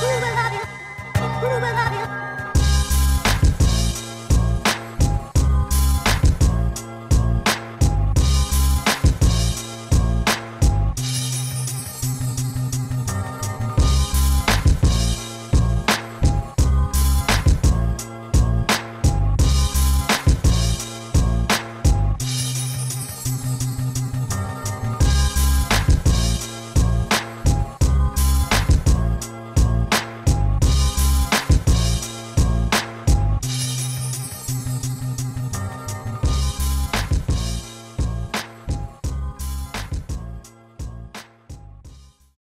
Who will love you? Who will love you?